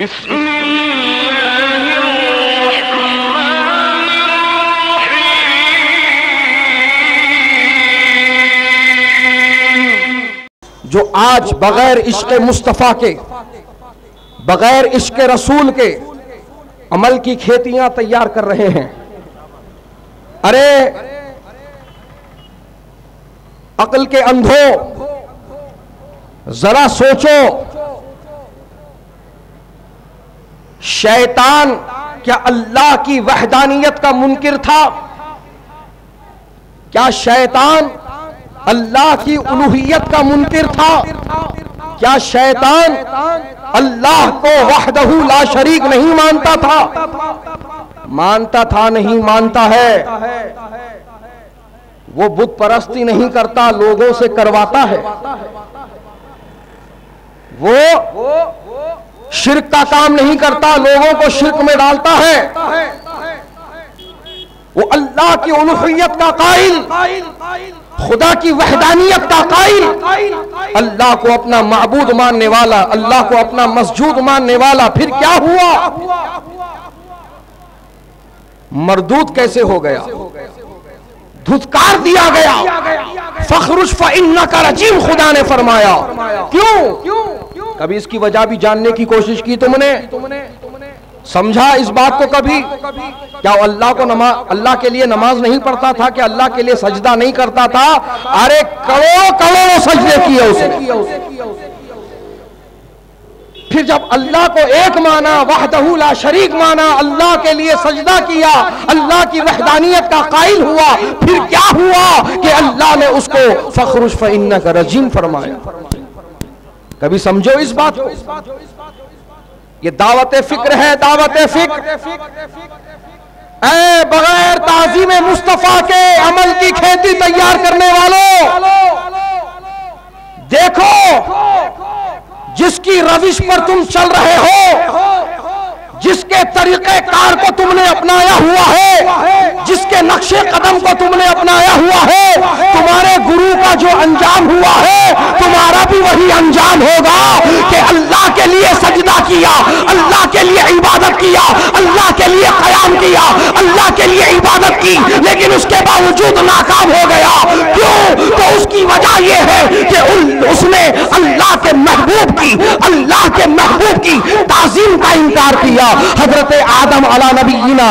जो आज बगैर इश्क मुस्तफ़ा के, बगैर इश्क रसूल के अमल की खेतियाँ तैयार कर रहे हैं। अरे, अकल के अंधो, जरा सोचो शैतान क्या अल्लाह की वहदानियत का मुनकिर था? क्या शैतान अल्लाह की उलूहियत का मुनकिर था? क्या शैतान अल्लाह को वहदहू ला शरीक नहीं मानता था? मानता था नहीं, मानता है। वो बुत परस्ती नहीं करता, लोगों से करवाता है। वो शिरक का काम नहीं करता, लोगों को शिरक में डालता है। वो अल्लाह की उलूहियत का कायल खुदा की वहदानियत का कायल अल्लाह को अपना मबूद मानने वाला, अल्लाह को अपना मस्जूद मानने वाला, फिर क्या हुआ? मरदूत कैसे हो गया? धुतकार दिया गया। फखरुश फ़इन्ना का रजीम, खुदा ने फरमाया। क्यों क्यों? कभी इसकी वजह भी जानने की कोशिश की तुमने? समझा इस बात को कभी? क्या अल्लाह को नमाज़, अल्लाह के लिए नमाज़ नहीं पढ़ता था? कि अल्लाह के लिए सजदा नहीं करता था? अरे करोड़ों करोड़ों सजदे किए उसे। फिर जब अल्लाह को एक माना, वाहदहू ला शरीक माना, अल्लाह के लिए सजदा किया, अल्लाह की वहदानियत का कायल हुआ, फिर क्या हुआ कि अल्लाह ने उसको फखरुश फ़इन्ना का रजीम फरमाया? कभी समझो इस बात को। ये दावत फ़िक्र है, दावत फ़िक्र। बगैर बगैर में मुस्तफ़ा के अमल की खेती तैयार करने वालों, देखो, जिसकी रविश पर तुम चल रहे हो जिसके तरीके कार को तुमने अपनाया हुआ है, जिसके नक्शे कदम को तुमने अपनाया हुआ है, तुम्हारे गुरु का जो अंजाम हुआ है, तुम्हारा भी वही अंजाम होगा कि अल्लाह के लिए सजदा किया, अल्लाह के लिए इबादत किया, अल्लाह के लिए कयाम किया, अल्लाह के लिए इबादत की, लेकिन उसके बावजूद नाकाम हो गया। क्यों? तो उसकी वजह यह है कि उसने अल्लाह के महबूब की, अल्लाह के महबूब की ताजीम का इनकार किया। हज़रत आदम अला नबीना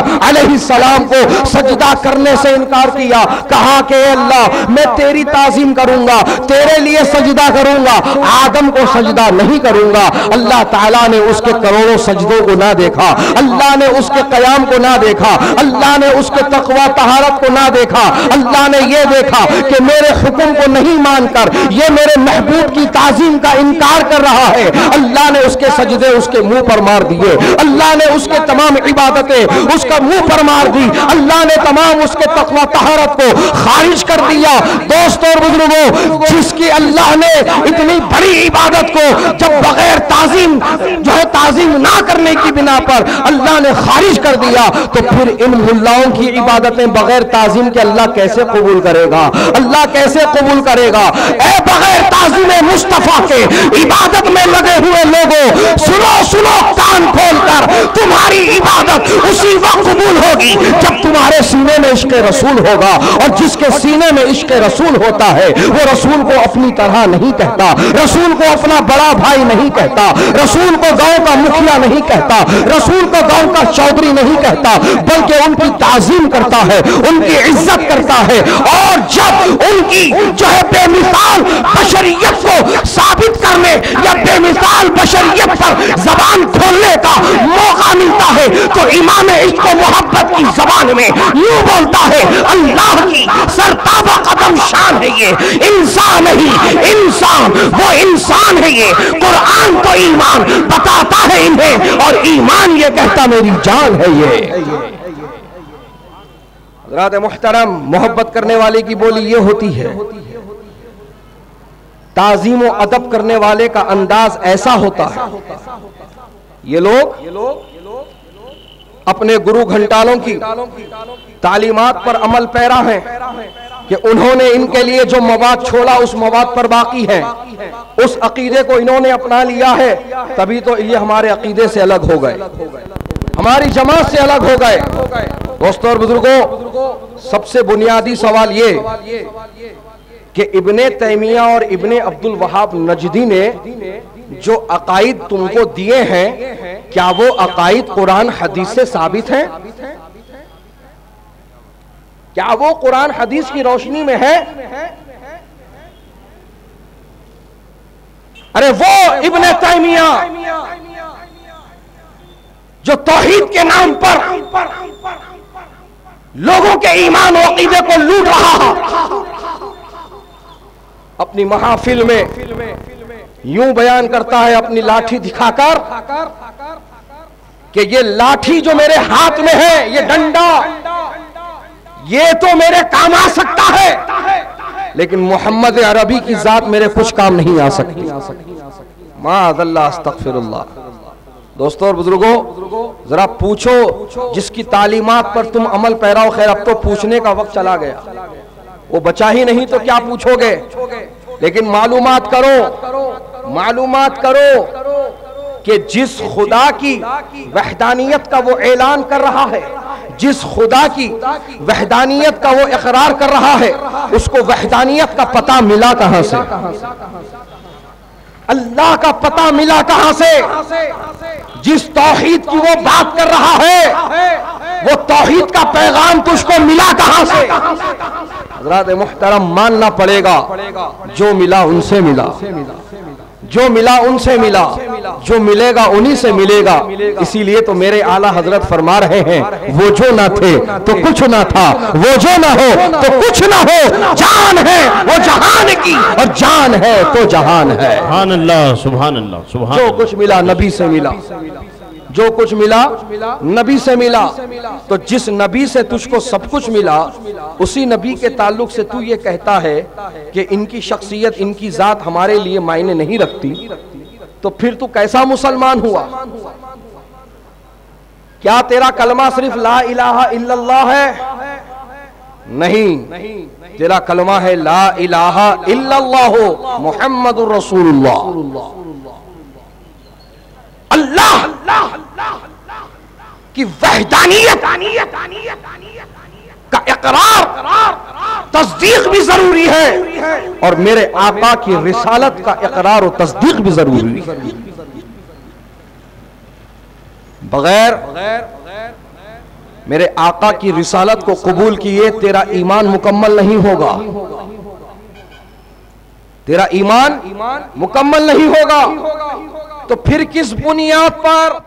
सलाम को सजदा करने से इनकार किया। कहा कि अल्लाह, मैं तेरी ताजीम करूँगा, तेरे लिए सजदा करूँगा, आदम को सजदा नहीं करूँगा। अल्लाह ताला ने उसके करोड़ों सजदों को ना देखा। अल्लाह ने उसके कयाम को ना देखा। अल्लाह ने उसके तकवा, तहारत को ना देखा। अल्लाह ने यह देखा कि मेरे हुक्म को नहीं मानकर, ये मेरे महबूब की ताजीम का इनकार कर रहा है। अल्लाह ने उसके सजदे उसके मुँह पर मार दिए। अल्लाह ने उसके तमाम इबादतें, उसका मुँह पर मार दी। अल्लाह ने तमाम उसके तकवा तहारत को खारिज कर दिया। दोस्तों और बुज़ुर्गों, जिसकी अल्लाह ने इतनी बड़ी इबादत को जब बगैर ताजीम, जो है ताजीम ना करने की बिना पर अल्लाह ने खारिज कर दिया तो फिर इन मुल्लाओं की इबादतें बगैर ताजीम के अल्लाह कैसे कबूल करेगा? अल्लाह कैसे कबूल करेगा? ए बगैर ताजीम मुस्तफ़ा के इबादत में लगे हुए लोगों, सुनो सुनो, कान खोलकर तुम्हारी इबादत उसी वक्त कबूल होगी जब तुम्हारे सीने में इश्क रसूल होगा और जिसके सीने में इश्क रसूल होता है, वो रसूल को अपनी तरह नहीं कहता, रसूल को अपना बड़ा भाई नहीं कहता, रसूल को गाँव का मुखिया नहीं कहता, रसूल को गाँव का चौधरी नहीं कहता, बल्कि उनकी ताजीम करता है, उनकी इज़्ज़त करता है, और जब उनकी जो है बेमिसाल बशरियत को साबित करने या बेमिसाल बशरियत पर जबान खोलने का मौका मिलता है तो इमाम इश्क मोहब्बत की जबान में यूँ बोलता है, अल्लाह की सरताबा कदम शान है ये, इंसान ही इंसान, वो इंसान है ये। कुरान तो ईमान बताता है इन्हें, और ईमान ये कहता मेरी जान है ये। मुहतरम मोहब्बत करने वाले की बोली ये होती है ताजीम अदब करने वाले का अंदाज ऐसा होता है। ये लोग अपने गुरु घंटालों की तालीमात पर अमल पैरा हैं कि उन्होंने इनके लिए जो मवाद छोड़ा, उस मवाद पर बाकी है। उस अकीदे को इन्होंने अपना लिया है, तभी तो ये हमारे अकीदे से अलग हो गए। हमारी जमात से अलग हो गए। दोस्तों और बुज़ुर्गों, सबसे बुनियादी सवाल ये कि इब्ने तैमिया और इब्ने अब्दुल वहाब नजदी ने जो अकाइद तुमको दिए हैं, क्या वो अकाइद कुरान हदीस से साबित हैं? क्या वो कुरान हदीस की रोशनी में है? अरे वो इब्ने तैमिया जो तौहीद के नाम पर लोगों के ईमान अकीदे को लूट रहा है। अपनी महाफिल में यूँ बयान करता है अपनी लाठी दिखाकर कि ये लाठी जो मेरे हाथ में है, ये डंडा, ये तो मेरे काम आ सकता है। लेकिन मोहम्मद अरबी की जात मेरे कुछ काम नहीं आ सकती। माजल्ला दोस्तों और बुज़ुर्गों, जरा पूछो, जिसकी तालीमात पर तुम अमल पैराओ खैर, अब तो पूछने का वक्त चला गया। वो बचा ही नहीं तो क्या पूछोगे? लेकिन मालूम करो मालूम करो कि जिस खुदा की वहदानियत का वो ऐलान कर रहा है, जिस खुदा की वहदानियत का वो इकरार कर रहा है, उसको वहदानियत का पता मिला कहाँ से? अल्लाह का पता मिला कहाँ से? जिस तौहीद की वो बात कर रहा है, वो तौहीद का पैगाम तुझको मिला कहाँ से? हज़रत मुहतरम मानना पड़ेगा। जो मिला उनसे मिला। जो मिला उनसे मिला। जो मिलेगा उन्हीं से मिलेगा। इसीलिए तो मेरे आला हज़रत फरमा रहे हैं वो जो ना थे तो कुछ ना था। वो जो ना हो तो कुछ ना हो। जान है वो जहान की। और जान है तो जहान है। सुबह सुबह जो। कुछ मिला नबी से मिला। जो कुछ मिला नबी से मिला। तो जिस नबी से तुझको सब कुछ मिला उसी नबी के ताल्लुक से तू ये कहता है कि इनकी शख्सियत इनकी जात हमारे लिए मायने नहीं रखती। तो फिर तू कैसा मुसलमान हुआ? क्या तेरा कलमा सिर्फ़ ला इलाहा इल्लल्लाह है? नहीं। तेरा कलमा है ला इलाहा इल्लल्लाह मुहम्मदुर रसूलुल्लाह अल्लाह की वहदानियत का इकरार, तस्दीक भी ज़रूरी है। और मेरे आका की रिसालत का इकरार और तस्दीक भी ज़रूरी है। बगैर मेरे आका की रिसालत को कबूल किए तेरा ईमान मुकम्मल नहीं होगा। तेरा ईमान मुकम्मल नहीं होगा। तो फिर किस बुनियाद पर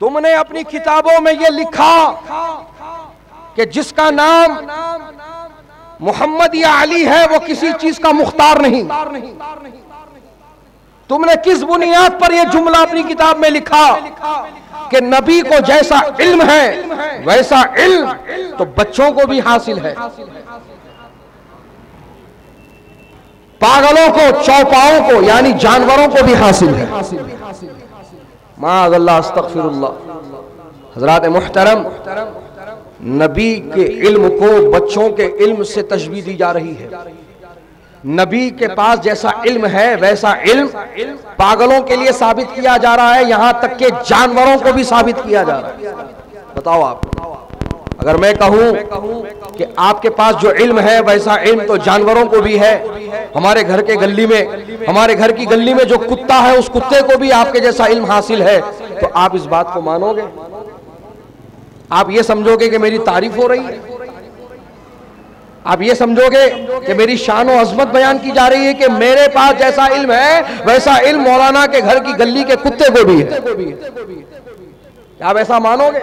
तुमने अपनी किताबों में यह लिखा कि जिसका नाम मोहम्मद या अली है, वो किसी चीज़ का मुख्तार नहीं। तुमने किस बुनियाद पर यह जुमला अपनी किताब में लिखा कि नबी को जैसा इल्म है, वैसा इल्म तो बच्चों को भी हासिल है। पागलों को, चौपाओं को, यानी जानवरों को भी हासिल है। माजल्ला हज़रत मुहतरम, नबी के इल्म को बच्चों के इल्म से तशबी दी जा रही है। नबी के पास जैसा इल्म है, वैसा इल्म पागलों के लिए साबित किया जा रहा है, यहाँ तक के जानवरों को भी साबित किया जा रहा है। बताओ आप। अगर मैं कहूँ कि आपके पास जो इल्म है वैसा इल्म तो जानवरों को भी है। हमारे घर के गली में हमारे घर की गली में जो कुत्ता है उस कुत्ते को भी आपके जैसा इल्म हासिल है। तो आप इस बात को मानोगे? आप ये समझोगे कि मेरी तारीफ़ हो रही है? आप ये समझोगे कि मेरी शान और अजमत बयान की जा रही है कि मेरे पास जैसा इल्म है वैसा इल्म मौलाना के घर की गली के कुत्ते को भी है। आप ऐसा मानोगे?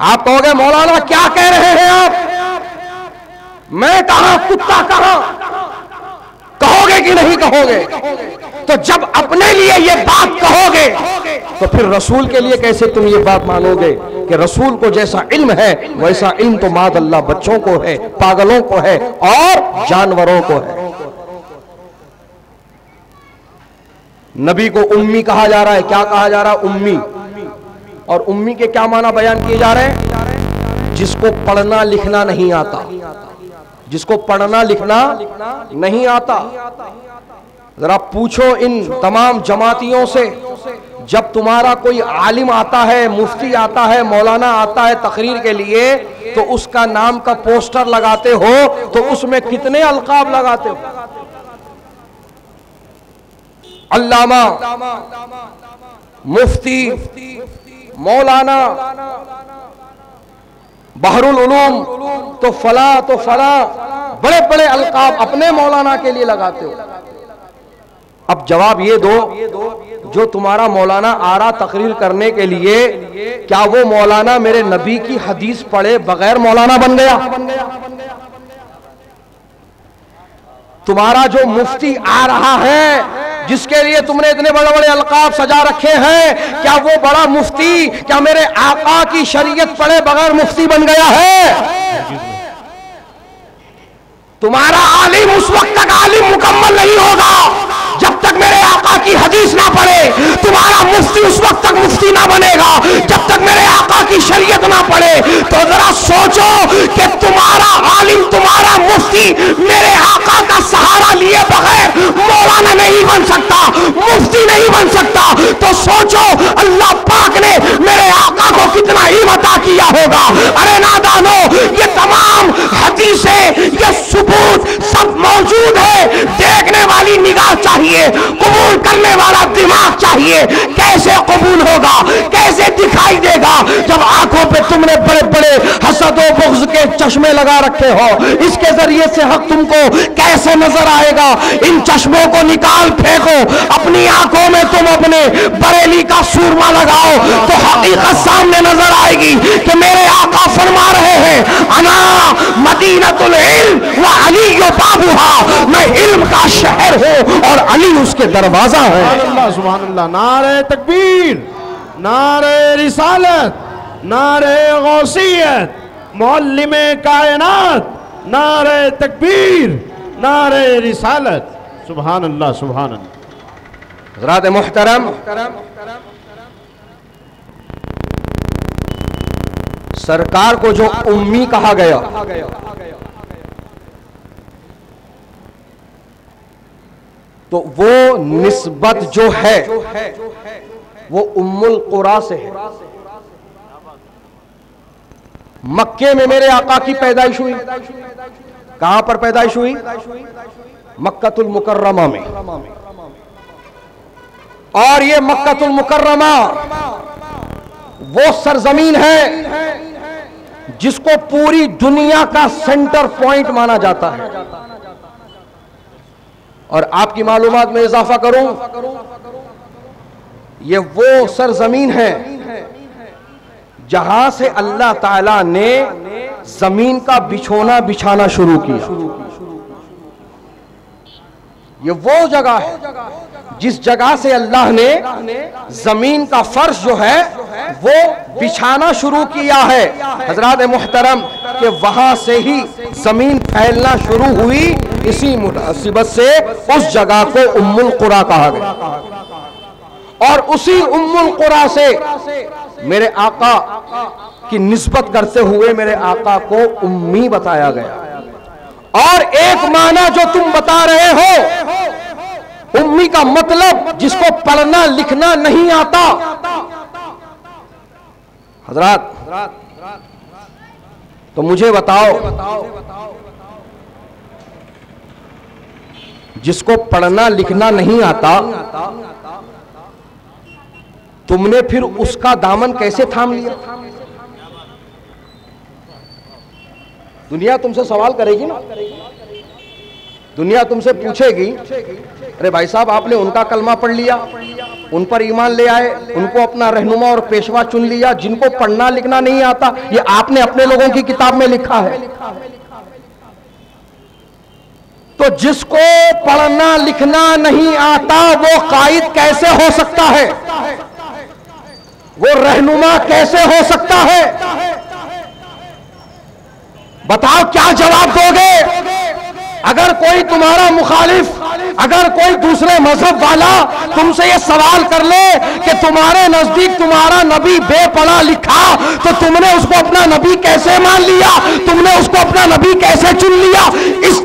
आप कहोगे, मौलाना, क्या कह रहे हैं आप? मैं कहा, कुत्ता कहा? कहोगे कि नहीं कहोगे? तो जब अपने लिए ये बात कहोगे तो फिर रसूल के लिए कैसे तुम ये बात मानोगे कि रसूल को जैसा इल्म है, वैसा इल्म तो माद अल्लाह बच्चों को है, पागलों को है और जानवरों को है। नबी को उम्मी कहा जा रहा है। क्या कहा जा रहा है? उम्मी। और उम्मी के क्या माना बयान किए जा रहे हैं? जिसको पढ़ना लिखना नहीं आता। जिसको पढ़ना लिखना नहीं आता। जरा पूछो इन तमाम जमातियों से, जब तुम्हारा कोई आलिम आता है, मुफ्ती आता है, मौलाना आता है तकरीर के लिए तो उसका नाम का पोस्टर लगाते हो तो उसमें कितने अलकाब लगाते हो? अल्लामा, मुफ्ती मौलाना बहरुल उलूम तो फला तो फला, बड़े बड़े अलकाब अपने मौलाना के लिए लगाते हो। अब जवाब ये दो, जो तुम्हारा मौलाना आ रहा तकरीर करने के लिए, क्या वो मौलाना मेरे नबी की हदीस पढ़े बगैर मौलाना बन गया? तुम्हारा जो मुफ्ती आ रहा है जिसके लिए तुमने इतने बड़े बड़े अलकाब सजा रखे हैं, क्या वो बड़ा मुफ्ती, क्या मेरे आका की शरीयत पड़े बगैर मुफ्ती बन गया है? तुम्हारा आलिम उस वक्त तक आलिम मुकम्मल नहीं होगा। जब तक मेरे आका की हदीस ना पढ़े, तुम्हारा मुफ्ती उस वक्त तक मुफ्ती ना बनेगा। जब तक मेरे आका की शरीयत ना पढ़े तो जरा सोचो कि तुम्हारा आलिम, तुम्हारा मुफ्ती मेरे आका का सहारा लिए बगैर मौलाना नहीं बन सकता, मुफ्ती नहीं बन सकता। तो सोचो, अल्लाह पाक ने मेरे आका को कितना हिम्मत किया होगा। अरे नादानो ये तमाम हदीसें, ये सबूत सब मौजूद है। देखने वाली निगाह चाहिए। कबूल करने वाला दिमाग चाहिए। कैसे कबूल होगा कैसे दिखाई देगा जब आँखों तुमने बड़े बड़े हसदो, बुग्ज के चश्मे लगा रखे हो। इसके ज़रिए से हक तुमको कैसे नज़र आएगा? इन चश्मों को निकाल फेंको। अपनी आँखों में तुम अपने बरेली का सूरमा लगाओ तो हकीकत सामने नज़र आएगी कि मेरे आका फरमा रहे हैं, अना मदीनतुल इल्म व अली बाबूहा। मैं इल्म का शहर हूँ और अली उसके दरवाज़ा है। नारे तकबीर, नारे रिसालत। नारे गौसियत मौलिम कायनात, नारे तकबीर, नारे रिसालत। सुभान अल्लाह अल्लाह हजरात मोहतरम। सरकार को जो उम्मी कहा गया तो वो निस्बत जो है, वो उम्मुल कुरा से है। मक्के में मेरे आका की पैदाइश हुई। कहाँ पर पैदाइश हुई? मक्कतुल मुकर्रमा में। और ये मक्कतुल मुकर्रमा, वो सरजमीन है जिसको पूरी दुनिया का सेंटर पॉइंट माना जाता है। और आपकी मालूमात में इजाफा करूँ, ये वो सरजमीन है जहाँ से अल्लाह ताला ने ज़मीन का बिछोना बिछाना शुरू किया। ये वो जगह है जिस जगह से अल्लाह ने ज़मीन का फर्श जो है, वो बिछाना शुरू किया है। हज़रत मोहतरम के वहाँ से ही ज़मीन फैलना शुरू हुई, इसी मुनासिबत से उस जगह को उम्मुल कुरा कहा गया। और उसी उम्मुल कुरा से मेरे आका की निस्बत करते हुए मेरे आका को उम्मी बताया गया। और एक माना जो तुम बता रहे हो, उम्मी का मतलब जिसको पढ़ना लिखना नहीं आता। हजरात तो मुझे बताओ, जिसको पढ़ना लिखना नहीं आता तुमने फिर उसका दामन कैसे थाम लिया? दुनिया तुमसे सवाल करेगी ना? दुनिया तुमसे पूछेगी, अरे भाई साहब, आपने उनका कलमा पढ़ लिया, उन पर ईमान ले आए, उनको अपना रहनुमा और पेशवा चुन लिया, जिनको पढ़ना लिखना नहीं आता, ये आपने अपने लोगों की किताब में लिखा है। तो जिसको पढ़ना लिखना नहीं आता, वो कायद कैसे हो सकता है? वो रहनुमा कैसे हो सकता है? बताओ क्या जवाब दोगे? अगर कोई तुम्हारा मुखालिफ, अगर कोई दूसरे मज़हब वाला तुमसे ये सवाल कर ले कि तुम्हारे नज़दीक तुम्हारा नबी बेपढ़ा लिखा तो तुमने उसको अपना नबी कैसे मान लिया? तुमने उसको अपना नबी कैसे चुन लिया? इस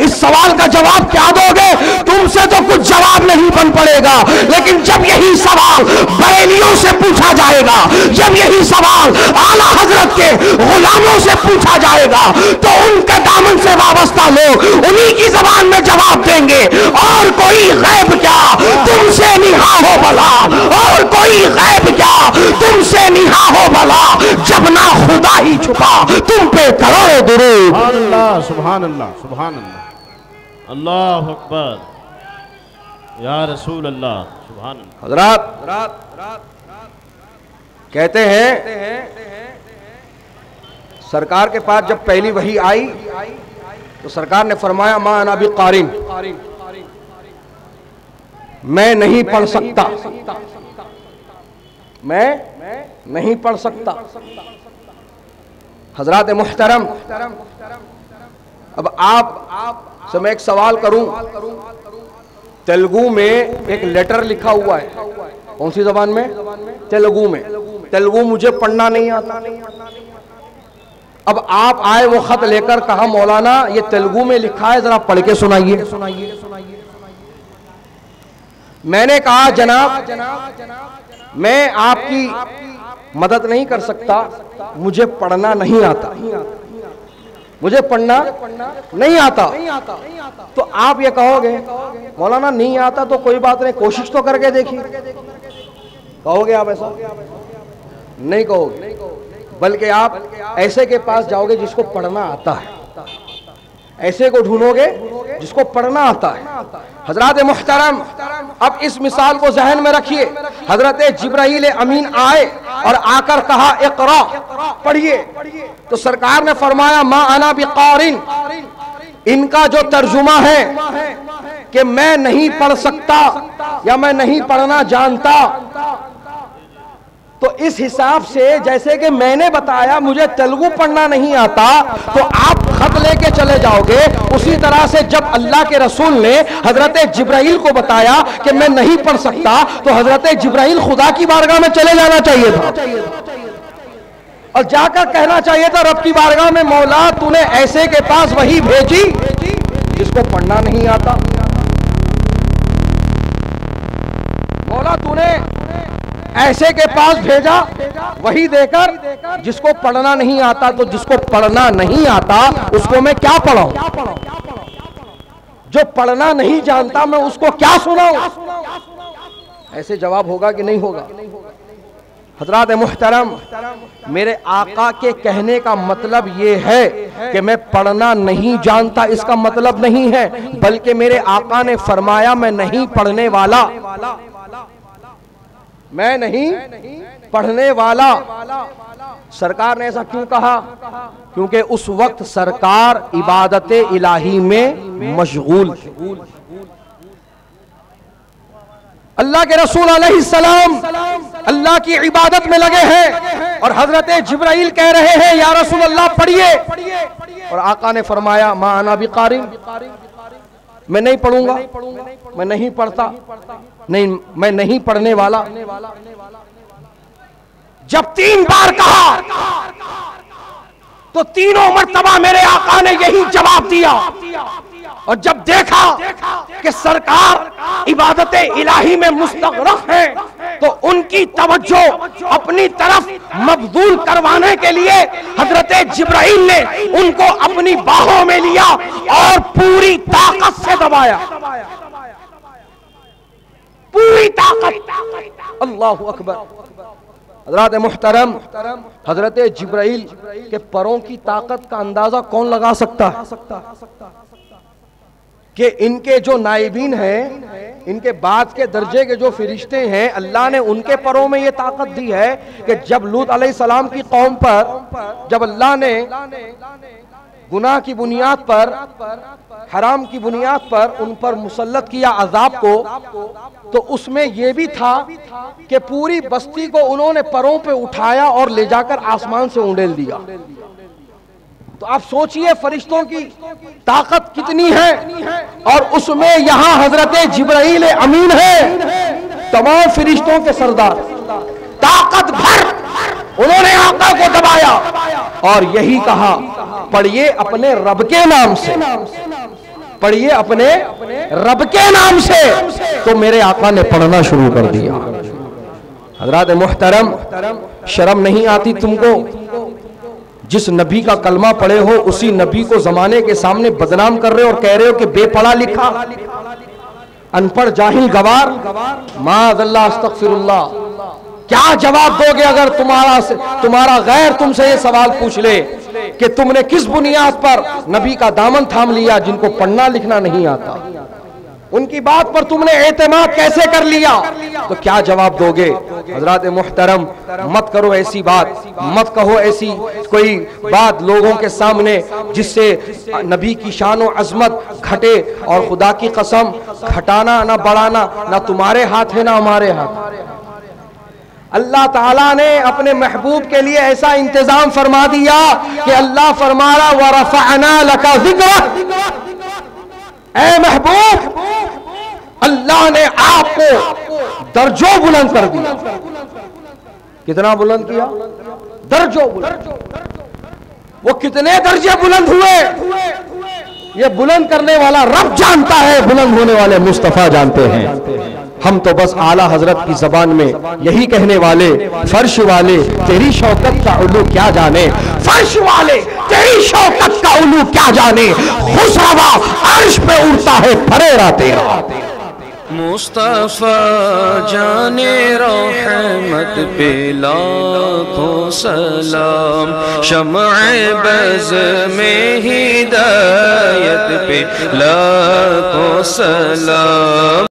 इस सवाल का जवाब क्या दोगे? तुमसे तो कुछ जवाब नहीं बन पड़ेगा। लेकिन जब यही सवाल बरेलियों से पूछा जाएगा, जब यही सवाल आला हज़रत के गुलामों से पूछा जाएगा तो उनके दामन से वाबस्ता लोग उन्हीं की जबान में जवाब देंगे। और कोई गैब क्या? तुमसे निहा हो भला। और कोई गैब क्या? तुमसे निहा हो भला। जब ना खुदा ही छुपा तुम पे करोड़ों दुरू सुभान अल्लाह सुभान अल्लाह सुभान अल्लाह अल्लाह अकबर। या रसूल अल्लाह सुभान हजरात। कहते हैं सरकार के पास जब पहली वही आई तो सरकार ने फरमाया, माँ अना भी कारिन मैं नहीं पढ़ सकता। मैं नहीं पढ़ सकता। हज़रत मुहतरम, अब आप से मैं एक सवाल करूँ। तेलुगु में एक लेटर लिखा हुआ है। कौन सी जबान में? तेलुगु में। तेलुगु मुझे पढ़ना नहीं आता। अब आप आए वो खत लेकर कहा, मौलाना, ये तेलुगु में लिखा है, जरा पढ़ के सुनाइए। मैंने कहा, जनाब, मैं आपकी मदद नहीं कर सकता, मुझे पढ़ना नहीं आता। मुझे पढ़ना नहीं आता। तो आप ये कहोगे, मौलाना, नहीं आता तो कोई बात नहीं, कोशिश तो करके देखिए। कहोगे आप ऐसा? नहीं कहोगे। बल्कि आप ऐसे के पास जाओगे जिसको पढ़ना आता है। ऐसे को ढूंढोगे जिसको पढ़ना आता है। हज़रत मुहतरम, अब इस मिसाल को जहन में रखिए। हज़रत जिब्राइल अमीन आए और आकर कहा, इकरा, पढ़िए। तो सरकार ने फरमाया, माँ आना भी कारिन इनका जो तर्जुमा है कि मैं नहीं पढ़ सकता या मैं नहीं पढ़ना जानता तो इस हिसाब से जैसे कि मैंने बताया, मुझे तेलुगु पढ़ना नहीं आता तो आप खत लेके चले जाओगे। उसी तरह से जब अल्लाह के रसूल ने हज़रत जिब्राइल को बताया कि मैं नहीं पढ़ सकता तो हज़रत जिब्राइल खुदा की बारगाह में चले जाना चाहिए था। और जाकर कहना चाहिए था, रब की बारगाह में मौला, तूने ऐसे के पास वही भेजी जिसको पढ़ना नहीं आता। मौला, तूने ऐसे के पास भेजा वही देकर जिसको पढ़ना नहीं आता तो जिसको पढ़ना नहीं आता उसको मैं क्या पढ़ाऊं? जो पढ़ना नहीं जानता मैं उसको क्या सुनाऊं? ऐसे जवाब होगा कि नहीं होगा? हज़रत मुहतरम मेरे आका के कहने का मतलब ये है कि मैं पढ़ना नहीं जानता इसका मतलब नहीं है बल्कि मेरे आका ने फरमाया मैं नहीं पढ़ने वाला। मैं नहीं पढ़ने वाला। सरकार ने ऐसा क्यों कहा? क्योंकि उस वक्त सरकार इबादत इलाही में मशगूल अल्लाह के रसूल सलाम अल्लाह की इबादत में लगे हैं और हज़रत जिब्राइल कह रहे हैं, या रसूल अल्लाह पढ़िए। और आका ने फरमाया, माँ आना भी कारी मैं नहीं पढ़ूँगा। मैं नहीं पढ़ता। नहीं मैं नहीं पढ़ने वाला। जब तीन बार कहा तो तीनों मरतबा मेरे आका ने यही जवाब दिया। और जब देखा कि सरकार इबादत इलाही में मुस्तगरक है तो उनकी तवज्जो अपनी तरफ़ मबदूल करवाने के लिए हज़रत जिब्राइल ने उनको अपनी बाहों में लिया और पूरी ताकत से दबाया। पूरी ताकत। अल्लाह अकबर। हज़रत मुहतरम, हज़रत जिब्राइल के परों की ताकत का अंदाज़ा कौन लगा सकता? कि इनके जो नाइबीन हैं, इनके बाद के दर्जे के जो फरिश्ते हैं, अल्लाह ने उनके परों में ये ताकत दी है कि जब लूत सलाम की कौम पर, जब अल्लाह ने गुनाह की बुनियाद पर, हराम की बुनियाद पर उन पर मुसलत किया अजाब को तो उसमें यह भी था कि पूरी बस्ती को उन्होंने परों पे उठाया और ले जाकर आसमान से उंडेल दिया। तो आप सोचिए फरिश्तों की ताकत कितनी है और उसमें यहाँ हज़रत जिब्राइल अमीन है। तमाम फरिश्तों के सरदार। ताकत भर उन्होंने आका को दबाया और यही कहा, पढ़िए अपने रब के नाम से। पढ़िए अपने रब के नाम से। तो मेरे आका ने पढ़ना शुरू कर दिया। हज़रत मोहतरम, शर्म नहीं आती तुमको? जिस नबी का कलमा पढ़े हो, उसी नबी को जमाने के सामने बदनाम कर रहे हो और कह रहे हो कि बेपढ़ा लिखा। अनपढ़, जाहिल, गवार। माजल्ला क्या जवाब दोगे अगर तुम्हारा तुम्हारा गैर तुमसे ये सवाल पूछ ले कि तुमने किस बुनियाद पर नबी का दामन थाम लिया जिनको पढ़ना लिखना नहीं आता? उनकी बात पर तुमने एतमाद कैसे कर लिया? तो क्या जवाब दोगे? हज़रत मुहतरम, मत करो ऐसी बात, मत कहो ऐसी कोई बात लोगों के सामने जिससे नबी की शान अजमत घटे और खुदा की कसम घटाना ना बढ़ाना ना तुम्हारे हाथ है ना हमारे हाथ। अल्लाह ताला ने अपने महबूब के लिए ऐसा इंतज़ाम फरमा दिया कि अल्लाह फरमा रहा लका ज़िक्र। ए महबूब, अल्लाह ने आपको दर्जो बुलंद कर दिया। कितना बुलंद किया? दर्जो वो कितने दर्जे बुलंद हुए? ये बुलंद करने वाला रब जानता है, बुलंद होने वाले मुस्तफ़ा जानते हैं। हम तो बस आला हज़रत की जबान में यही कहने वाले, फर्श वाले, तेरी शौकत का उल्लू क्या जाने? फर्श वाले, तेरी शौकत का उल्लू क्या जाने? खुशरवा अर्श पे उड़ता है फरेरा तेरा मुस्तफ़ा जाने रहमत पे लाखों सलाम शमअ बज़ में हिदायत पे लाखों सलाम।